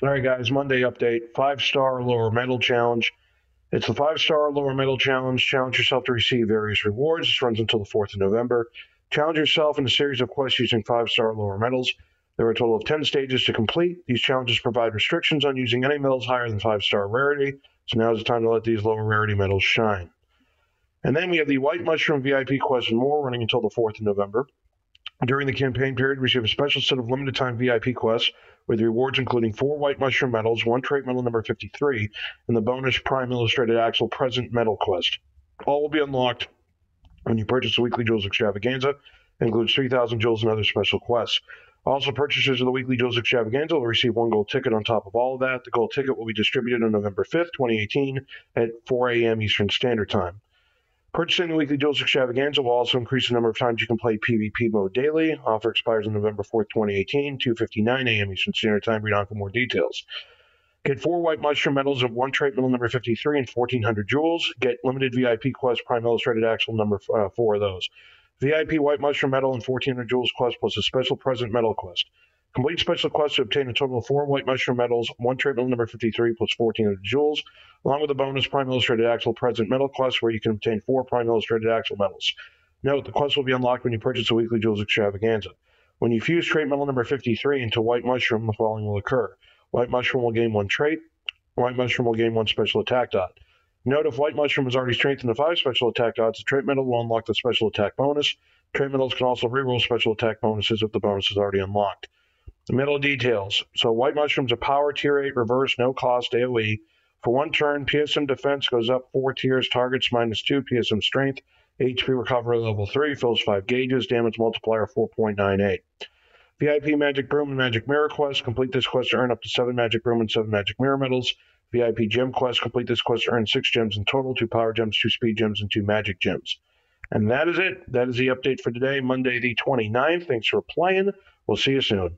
All right, guys, Monday update five star lower medal challenge. It's the five star lower medal challenge. Challenge yourself to receive various rewards. This runs until the 4th of November. Challenge yourself in a series of quests using five star lower medals. There are a total of 10 stages to complete. These challenges provide restrictions on using any medals higher than five star rarity, so now is the time to let these lower rarity medals shine. And then we have the White Mushroom VIP quest and more running until the 4th of November. During the campaign period, receive a special set of limited time VIP quests with rewards including four white mushroom medals, one trait medal number 53, and the bonus Prime Illustrated Axel present medal quest. All will be unlocked when you purchase the weekly Jewels Extravaganza. Includes 3,000 jewels and other special quests. Also, purchasers of the weekly Jewels Extravaganza will receive one gold ticket on top of all of that. The gold ticket will be distributed on November 5th, 2018 at 4 a.m. Eastern Standard Time. Purchasing the weekly Jewels Extravaganza will also increase the number of times you can play PvP mode daily. Offer expires on November 4th, 2018, 2.59 a.m. Eastern Standard Time. Read on for more details. Get four white mushroom medals of one trait medal number 53 and 1400 jewels. Get limited VIP quest Prime Illustrated Axel number uh, four of those. VIP white mushroom medal and 1400 jewels quest plus a special present medal quest. Complete special quest to obtain a total of four white mushroom medals, one trait medal number 53 plus 1400 jewels, along with a bonus Prime Illustrated Axel present medal quest where you can obtain four Prime Illustrated Axel medals. Note, the quest will be unlocked when you purchase a weekly Jewels Extravaganza. When you fuse trait medal number 53 into white mushroom, the following will occur. White mushroom will gain one trait. White mushroom will gain one special attack dot. Note if white mushroom is already strengthened to five special attack dots, the trait medal will unlock the special attack bonus. Trait medals can also reroll special attack bonuses if the bonus is already unlocked. The medal details. So white mushrooms are power tier 8 reverse, no cost AoE. For one turn, PSM defense goes up four tiers, targets minus two, PSM strength, HP recovery level 3, fills 5 gauges, damage multiplier 4.98. VIP Magic Broom and Magic Mirror quest. Complete this quest to earn up to 7 Magic Broom and 7 Magic Mirror medals. VIP Gem quest. Complete this quest to earn 6 gems in total 2 Power Gems, 2 Speed Gems, and 2 Magic Gems. And that is it. That is the update for today, Monday the 29th. Thanks for playing. We'll see you soon.